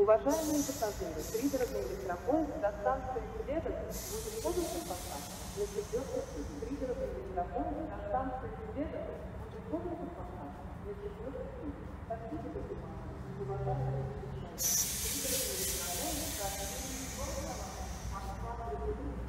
Уважаемые пассажиры, пригородный электропоезд до станции Сведок будет полностью посад на четвертый путь. Пригородный электропоезд до станции Сведок будет полностью посад на четвертый путь. Спасибо за внимание. Уважаемые пассажиры, пригородный электропоезд до Москва прибудет